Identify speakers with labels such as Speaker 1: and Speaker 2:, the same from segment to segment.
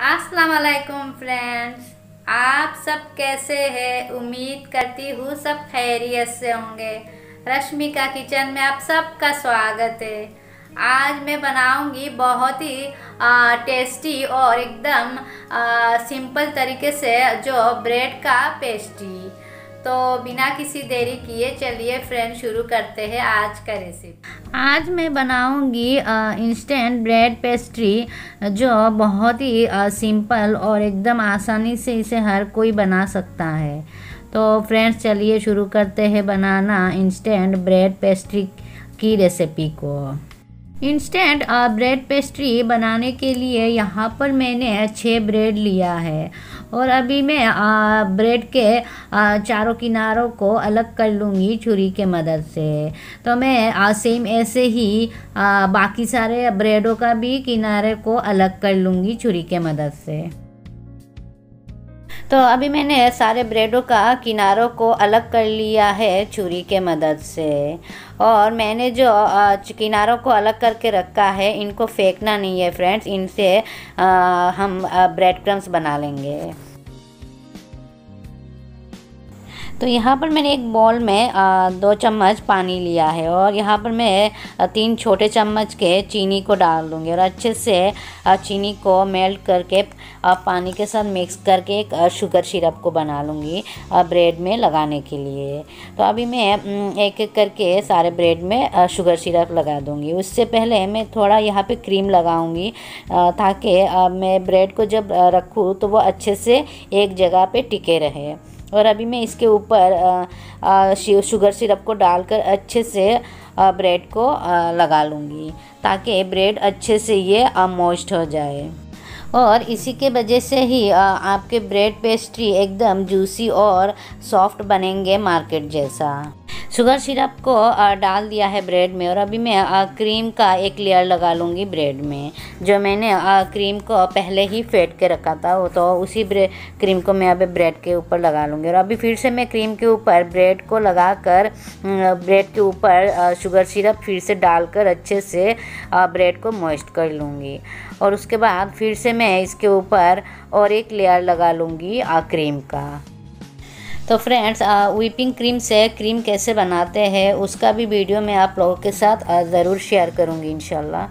Speaker 1: अस्सलाम वालेकुम फ्रेंड्स। आप सब कैसे हैं? उम्मीद करती हूँ सब खैरियत से होंगे। रश्मिका किचन में आप सबका स्वागत है। आज मैं बनाऊँगी बहुत ही आ, टेस्टी और एकदम सिंपल तरीके से जो ब्रेड का पेस्ट्री तो बिना किसी देरी किए चलिए फ्रेंड शुरू करते हैं आज का रेसिपी आज मैं बनाऊँगी इंस्टेंट ब्रेड पेस्ट्री जो बहुत ही सिंपल और एकदम आसानी से इसे हर कोई बना सकता है। तो फ्रेंड्स चलिए शुरू करते हैं बनाना इंस्टेंट ब्रेड पेस्ट्री की रेसिपी को। इंस्टेंट ब्रेड पेस्ट्री बनाने के लिए यहाँ पर मैंने छः ब्रेड लिया है। और अभी मैं आ, ब्रेड के आ, चारों किनारों को अलग कर लूँगी छुरी के मदद से। तो मैं आ, सेम ऐसे ही आ, बाकी सारे ब्रेडों का भी किनारे को अलग कर लूँगी छुरी के मदद से। तो अभी मैंने सारे ब्रेडों का किनारों को अलग कर लिया है छुरी के मदद से। और मैंने जो किनारों को अलग करके रखा है, इनको फेंकना नहीं है फ्रेंड्स इनसे हम ब्रेड क्रम्स बना लेंगे। तो यहाँ पर मैंने एक बॉल में दो चम्मच पानी लिया है और यहाँ पर मैं तीन छोटे चम्मच के चीनी को डाल दूँगी और अच्छे से चीनी को मेल्ट करके पानी के साथ मिक्स करके एक शुगर सिरप को बना लूँगी ब्रेड में लगाने के लिए। तो अभी मैं एक एक करके सारे ब्रेड में शुगर सिरप लगा दूँगी। उससे पहले मैं थोड़ा यहाँ पे क्रीम लगाऊँगी ताकि मैं ब्रेड को जब रखूँ तो वो अच्छे से एक जगह पे टिके रहे। और अभी मैं इसके ऊपर शुगर सिरप को डालकर अच्छे से ब्रेड को लगा लूँगी ताकि ब्रेड अच्छे से ये मोस्ट हो जाए। और इसी के वजह से ही आपके ब्रेड पेस्ट्री एकदम जूसी और सॉफ्ट बनेंगे मार्केट जैसा। शुगर सिरप को डाल दिया है ब्रेड में और अभी मैं क्रीम का एक लेयर लगा लूँगी ब्रेड में, जो मैंने क्रीम को पहले ही फेंट के रखा था, वो तो उसी क्रीम को मैं अभी ब्रेड के ऊपर लगा लूँगी और अभी फिर से मैं क्रीम के ऊपर ब्रेड को लगा कर ब्रेड के ऊपर शुगर सिरप फिर से डालकर अच्छे से ब्रेड को मॉइस्ट कर लूँगी और उसके बाद फिर से मैं इसके ऊपर और एक लेयर लगा लूँगी क्रीम का। तो फ्रेंड्स व्हीपिंग क्रीम से क्रीम कैसे बनाते हैं, उसका भी वीडियो मैं आप लोगों के साथ ज़रूर शेयर करूँगी इन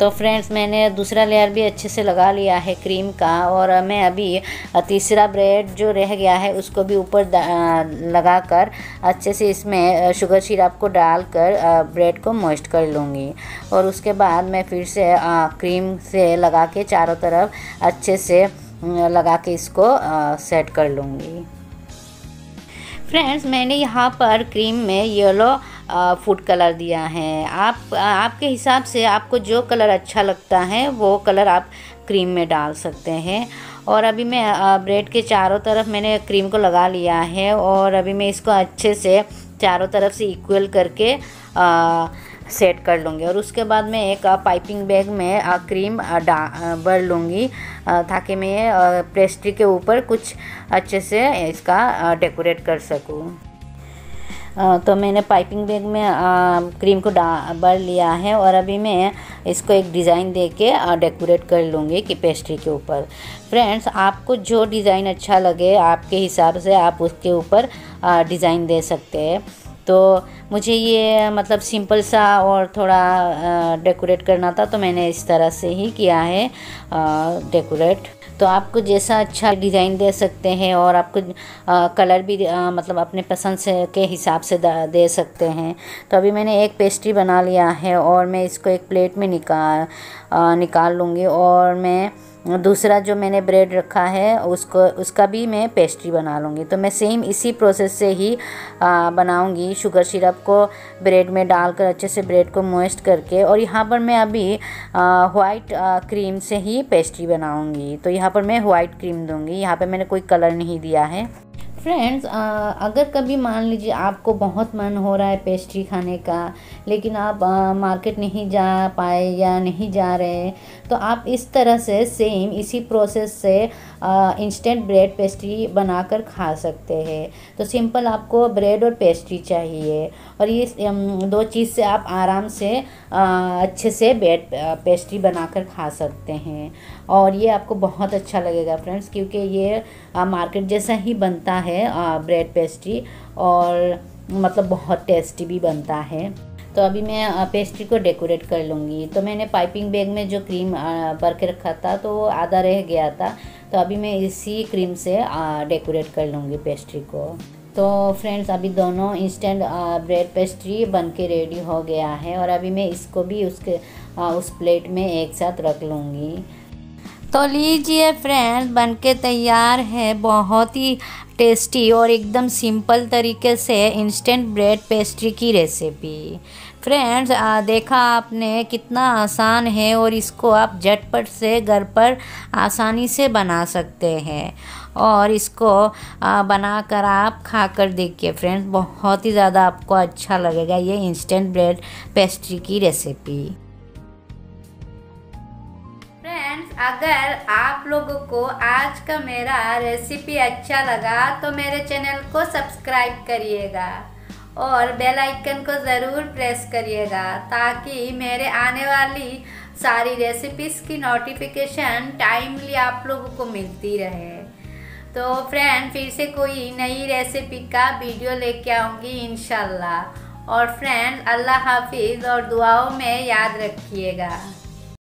Speaker 1: तो फ्रेंड्स मैंने दूसरा लेयर भी अच्छे से लगा लिया है क्रीम का, और मैं अभी तीसरा ब्रेड जो रह गया है, उसको भी ऊपर लगा कर अच्छे से इसमें शुगर सिरप को डालकर ब्रेड को मॉइस्ट कर लूँगी। और उसके बाद मैं फिर से क्रीम से लगा के चारों तरफ़ अच्छे से लगा के इसको सेट कर लूँगी। फ्रेंड्स मैंने यहाँ पर क्रीम में येलो फ़ूड कलर दिया है। आप आपके हिसाब से आपको जो कलर अच्छा लगता है वो कलर आप क्रीम में डाल सकते हैं। और अभी मैं ब्रेड के चारों तरफ़ मैंने क्रीम को लगा लिया है और अभी मैं इसको अच्छे से चारों तरफ़ से इक्वल करके आ, सेट कर लूँगी और उसके बाद मैं एक पाइपिंग बैग में क्रीम भर लूँगी ताकि मैं पेस्ट्री के ऊपर कुछ अच्छे से इसका डेकोरेट कर सकूँ। तो मैंने पाइपिंग बैग में क्रीम को डा, भर लिया है और अभी मैं इसको एक डिज़ाइन दे के डेकोरेट कर लूँगी कि पेस्ट्री के ऊपर। फ्रेंड्स, आपको जो डिज़ाइन अच्छा लगे, आपके हिसाब से आप उसके ऊपर डिज़ाइन दे सकते हैं। तो मुझे ये मतलब सिंपल सा और थोड़ा डेकोरेट करना था तो मैंने इस तरह से ही किया है डेकोरेट। तो आपको जैसा अच्छा डिज़ाइन दे सकते हैं और आपको आ, कलर भी आ, मतलब अपने पसंद से के हिसाब से दे सकते हैं। तो अभी मैंने एक पेस्ट्री बना लिया है और मैं इसको एक प्लेट में निकाल आ, निकाल लूँगी और मैं दूसरा जो मैंने ब्रेड रखा है, उसको, उसका भी मैं पेस्ट्री बना लूँगी। तो मैं सेम इसी प्रोसेस से ही बनाऊँगी शुगर सिरप को ब्रेड में डालकर, अच्छे से ब्रेड को मोइस्ट करके। और यहाँ पर मैं अभी वाइट क्रीम से ही पेस्ट्री बनाऊँगी। तो यहाँ पर मैं वाइट क्रीम दूँगी। यहाँ पर मैंने कोई कलर नहीं दिया है। फ्रेंड्स अगर कभी मान लीजिए आपको बहुत मन हो रहा है पेस्ट्री खाने का, लेकिन आप मार्केट नहीं जा पाए या नहीं जा रहे तो आप इस तरह से सेम इसी प्रोसेस से इंस्टेंट ब्रेड पेस्ट्री बनाकर खा सकते हैं। तो सिंपल आपको ब्रेड और पेस्ट्री चाहिए। और ये दो चीज़ से आप आराम से अच्छे से ब्रेड पेस्ट्री बनाकर खा सकते हैं। और ये आपको बहुत अच्छा लगेगा फ्रेंड्स क्योंकि ये मार्केट जैसा ही बनता है ब्रेड पेस्ट्री और मतलब बहुत टेस्टी भी बनता है। तो अभी मैं पेस्ट्री को डेकोरेट कर लूँगी। तो मैंने पाइपिंग बैग में जो क्रीम भर के रखा था तो वो आधा रह गया था। तो अभी मैं इसी क्रीम से डेकोरेट कर लूँगी पेस्ट्री को। तो फ्रेंड्स अभी दोनों इंस्टेंट ब्रेड पेस्ट्री बन के रेडी हो गया है और अभी मैं इसको भी उसके उस प्लेट में एक साथ रख लूँगी। तो लीजिए फ्रेंड्स, बनके तैयार है, बहुत ही टेस्टी और एकदम सिंपल तरीके से इंस्टेंट ब्रेड पेस्ट्री की रेसिपी फ्रेंड्स देखा आपने कितना आसान है और इसको आप झटपट से घर पर आसानी से बना सकते हैं। और इसको बनाकर आप खाकर देखिए फ्रेंड्स, बहुत ही ज़्यादा आपको अच्छा लगेगा ये इंस्टेंट ब्रेड पेस्ट्री की रेसिपी अगर आप लोगों को आज का मेरा रेसिपी अच्छा लगा तो मेरे चैनल को सब्सक्राइब करिएगा और बेल आइकन को ज़रूर प्रेस करिएगा ताकि मेरे आने वाली सारी रेसिपीज़ की नोटिफिकेशन टाइमली आप लोगों को मिलती रहे। तो फ्रेंड फिर से कोई नई रेसिपी का वीडियो लेके आऊँगी इन और फ्रेंड अल्लाह हाफिज़ और दुआओं में याद रखिएगा।